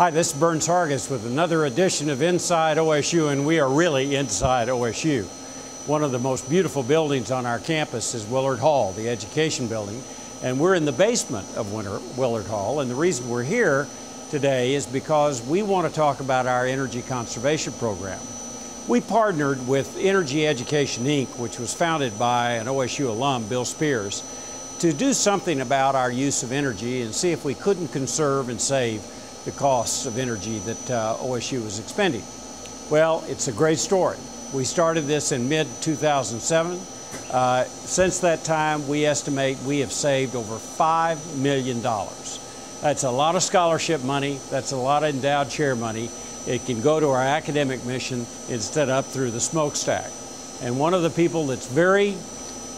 Hi, this is Burns Hargis with another edition of Inside OSU, and we are really inside OSU. One of the most beautiful buildings on our campus is Willard Hall, the education building, and we're in the basement of Winter Willard Hall. And the reason we're here today is because we want to talk about our energy conservation program. We partnered with Energy Education Inc., which was founded by an OSU alum, Bill Spears, to do something about our use of energy and see if we couldn't conserve and save the costs of energy that uh, OSU was expending. Well, it's a great story. We started this in mid 2007. Uh, since that time, we estimate we have saved over $5 million. That's a lot of scholarship money, that's a lot of endowed chair money. It can go to our academic mission instead of up through the smokestack. And one of the people that's very,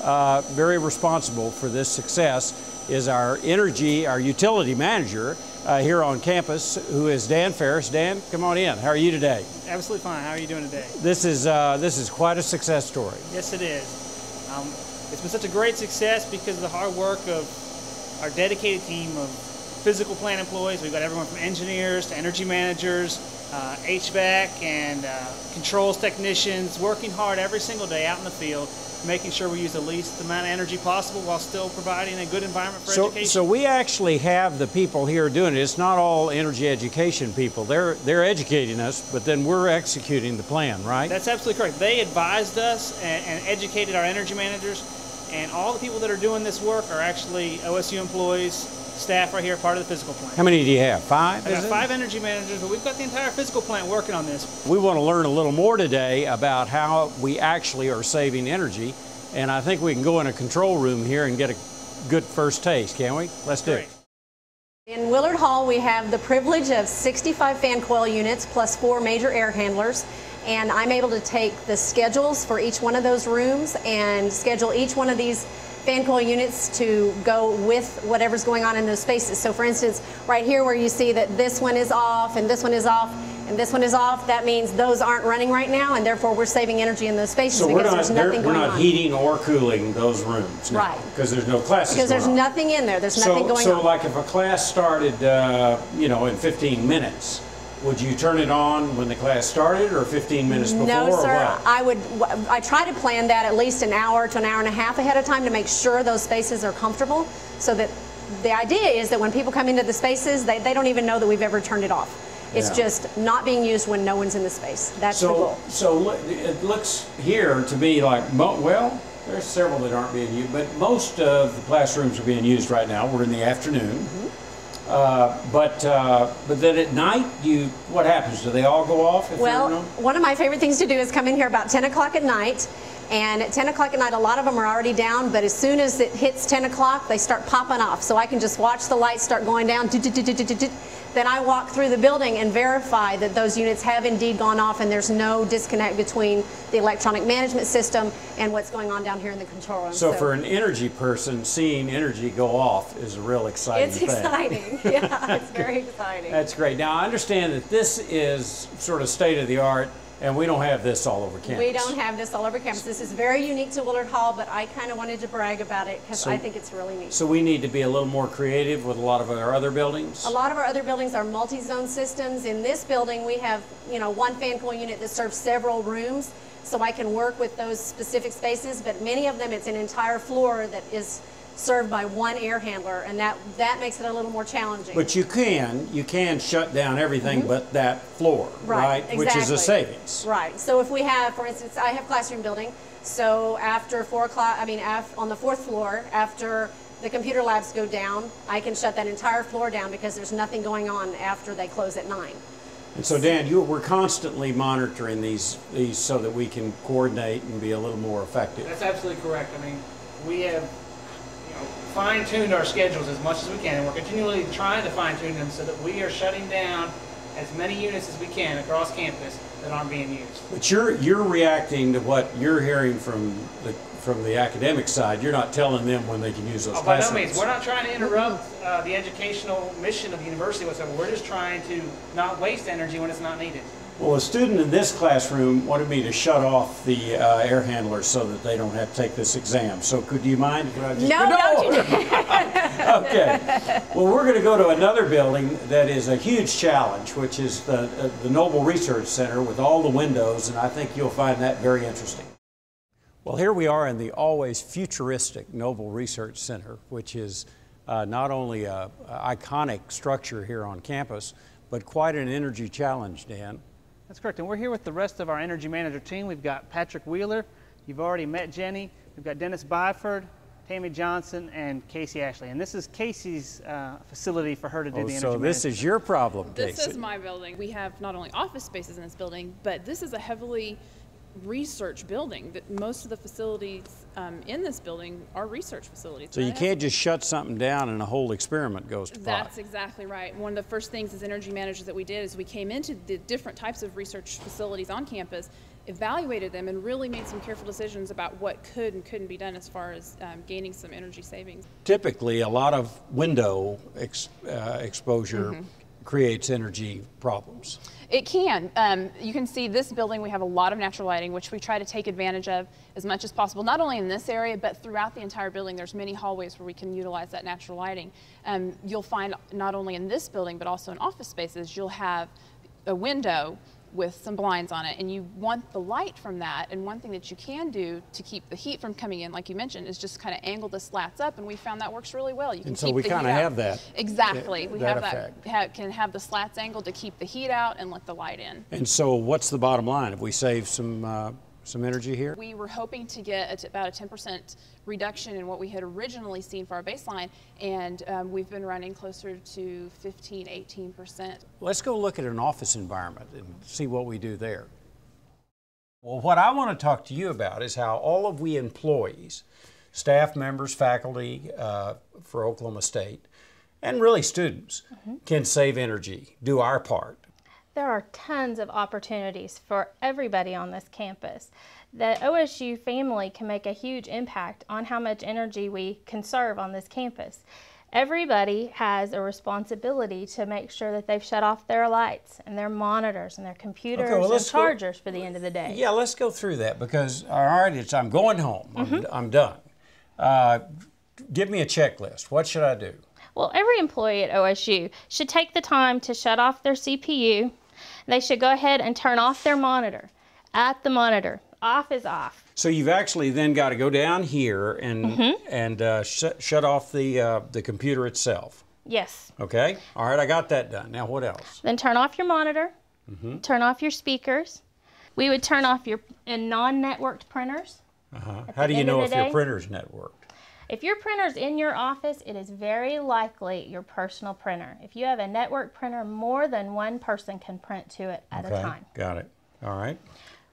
uh, very responsible for this success is our energy, our utility manager, uh, here on campus, who is Dan Ferris. Dan, come on in. How are you today? Absolutely fine. How are you doing today? This is uh, this is quite a success story. Yes, it is. Um, it's been such a great success because of the hard work of our dedicated team of physical plant employees. We've got everyone from engineers to energy managers, uh, HVAC and uh, controls technicians working hard every single day out in the field making sure we use the least amount of energy possible while still providing a good environment for so, education. So we actually have the people here doing it. It's not all energy education people. They're they're educating us, but then we're executing the plan, right? That's absolutely correct. They advised us and, and educated our energy managers, and all the people that are doing this work are actually OSU employees staff right here, part of the physical plant. How many do you have? Five? I got five energy managers, but we've got the entire physical plant working on this. We want to learn a little more today about how we actually are saving energy, and I think we can go in a control room here and get a good first taste, can we? Let's do it. In Willard Hall, we have the privilege of 65 fan coil units plus four major air handlers. And I'm able to take the schedules for each one of those rooms and schedule each one of these fan coil units to go with whatever's going on in those spaces. So for instance, right here where you see that this one is off and this one is off and this one is off, that means those aren't running right now and therefore we're saving energy in those spaces so because not, there's nothing we're not on. heating or cooling those rooms Right. Because there's no classes Because there's on. nothing in there. There's nothing so, going so on. So like if a class started, uh, you know, in 15 minutes, would you turn it on when the class started or 15 minutes before? No, sir. I would. I try to plan that at least an hour to an hour and a half ahead of time to make sure those spaces are comfortable, so that the idea is that when people come into the spaces, they, they don't even know that we've ever turned it off. It's yeah. just not being used when no one's in the space. That's so, the goal. So it looks here to me like well. There's several that aren't being used, but most of the classrooms are being used right now. We're in the afternoon. Mm -hmm. Uh, but uh, but then at night, you what happens? Do they all go off? well, one of my favorite things to do is come in here about 10 o'clock at night. And at 10 o'clock at night, a lot of them are already down, but as soon as it hits 10 o'clock, they start popping off. So I can just watch the lights start going down. Then I walk through the building and verify that those units have indeed gone off and there's no disconnect between the electronic management system and what's going on down here in the control room. So, so for an energy person, seeing energy go off is a real exciting it's thing. It's exciting. yeah, it's very exciting. That's great. Now, I understand that this is sort of state of the art and we don't have this all over campus. We don't have this all over campus. This is very unique to Willard Hall, but I kind of wanted to brag about it because so, I think it's really neat. So we need to be a little more creative with a lot of our other buildings? A lot of our other buildings are multi-zone systems. In this building, we have you know one fan coil unit that serves several rooms, so I can work with those specific spaces, but many of them, it's an entire floor that is served by one air handler, and that, that makes it a little more challenging. But you can, you can shut down everything mm -hmm. but that floor, right? right? Exactly. Which is a savings. Right. So if we have, for instance, I have classroom building, so after four o'clock, I mean, on the fourth floor, after the computer labs go down, I can shut that entire floor down because there's nothing going on after they close at nine. And so, Dan, you, we're constantly monitoring these, these so that we can coordinate and be a little more effective. That's absolutely correct. I mean, we have fine-tuned our schedules as much as we can, and we're continually trying to fine-tune them so that we are shutting down as many units as we can across campus that aren't being used. But you're you're reacting to what you're hearing from the from the academic side. You're not telling them when they can use those. Oh, by no means, we're not trying to interrupt uh, the educational mission of the university whatsoever. We're just trying to not waste energy when it's not needed. Well, a student in this classroom wanted me to shut off the uh, air handlers so that they don't have to take this exam. So could you mind if I just... No, you okay. Well, we're going to go to another building that is a huge challenge, which is the, uh, the Noble Research Center with all the windows, and I think you'll find that very interesting. Well, here we are in the always futuristic Noble Research Center, which is uh, not only an iconic structure here on campus, but quite an energy challenge, Dan. That's correct. And we're here with the rest of our energy manager team. We've got Patrick Wheeler. You've already met Jenny. We've got Dennis Byford, Tammy Johnson, and Casey Ashley. And this is Casey's uh, facility for her to do Oh, the energy so this management. is your problem, This Casey. is my building. We have not only office spaces in this building, but this is a heavily research building. That most of the facilities um, in this building are research facilities. So you can't just shut something down and a whole experiment goes to pot. That's exactly right. One of the first things as energy managers that we did is we came into the different types of research facilities on campus, evaluated them, and really made some careful decisions about what could and couldn't be done as far as um, gaining some energy savings. Typically, a lot of window ex, uh, exposure Mm-hmm. Creates energy problems. It can. Um, you can see this building, we have a lot of natural lighting, which we try to take advantage of as much as possible, not only in this area, but throughout the entire building. There's many hallways where we can utilize that natural lighting. Um, you'll find not only in this building, but also in office spaces, you'll have a window with some blinds on it, and you want the light from that. And one thing that you can do to keep the heat from coming in, like you mentioned, is just kind of angle the slats up, and we found that works really well. You can And so keep we heat out. have that- Exactly. we have effect. that ha- can have the slats angled to keep the heat out and let the light in. And so, what's the bottom line? if we save some uh, some energy here? We were hoping to get a t- about a 10% reduction in what we had originally seen for our baseline, and um, we've been running closer to 15, 18%. Let's go look at an office environment and see what we do there. Well, what I want to talk to you about is how all of we employees, staff members, faculty uh, for Oklahoma State, and really students can save energy, do our part. There are tons of opportunities for everybody on this campus. The OSU family can make a huge impact on how much energy we conserve on this campus. Everybody has a responsibility to make sure that they've shut off their lights and their monitors and their computers well, and let's go- chargers for the end of the day. Yeah, let's go through that because all right, it's I'm going home. I'm, I'm done. Uh, give me a checklist. What should I do? Well, every employee at OSU should take the time to shut off their CPU. They should go ahead and turn off their monitor. At the monitor, off is off. So you've actually then got to go down here and and uh, sh- shut off the uh, the computer itself. Yes. Okay. All right, I got that done. Now what else? Then turn off your monitor. Mm-hmm. Turn off your speakers. We would turn off your non-networked printers. Uh-huh. How do you know if your printer's networked? If your printer's in your office, it is very likely your personal printer. If you have a network printer, more than one person can print to it at Okay. a time. Got it. All right.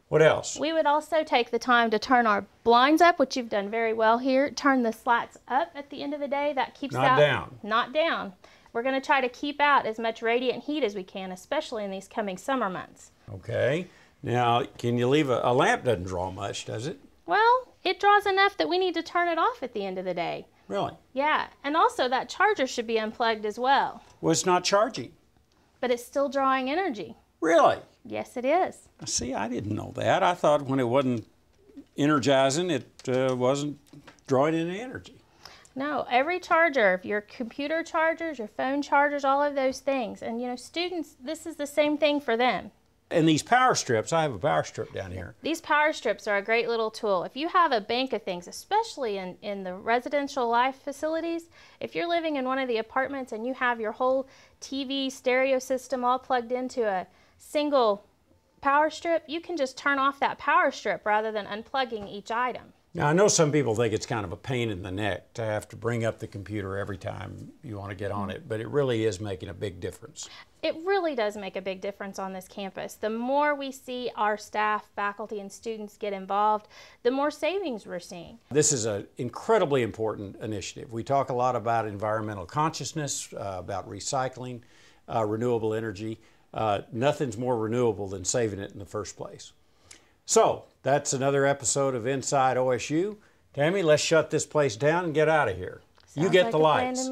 What else? We would also take the time to turn our blinds up, which you've done very well here. Turn the slats up at the end of the day. That keeps Not out down. not down. We're going to try to keep out as much radiant heat as we can, especially in these coming summer months. Okay. Now, can you leave a, a lamp? Doesn't draw much, does it? Well, it draws enough that we need to turn it off at the end of the day. Really? Yeah, and also that charger should be unplugged as well, Well, it's not charging. but it's still drawing energy. Really? Yes, it is. See, I didn't know that. I thought when it wasn't energizing, it uh, wasn't drawing any energy. No, every charger, your computer chargers, your phone chargers, all of those things. And you know, students, this is the same thing for them. And these power strips, I have a power strip down here. These power strips are a great little tool. If you have a bank of things, especially in, in the residential life facilities, if you're living in one of the apartments and you have your whole TV stereo system all plugged into a single power strip, you can just turn off that power strip rather than unplugging each item. Now, I know some people think it's kind of a pain in the neck to have to bring up the computer every time you want to get on it, but it really is making a big difference. It really does make a big difference on this campus. The more we see our staff, faculty, and students get involved, the more savings we're seeing. This is an incredibly important initiative. We talk a lot about environmental consciousness, uh, about recycling, uh, renewable energy. Uh, nothing's more renewable than saving it in the first place. So, that's another episode of Inside OSU. Tammy, let's shut this place down and get out of here. you get like the lights.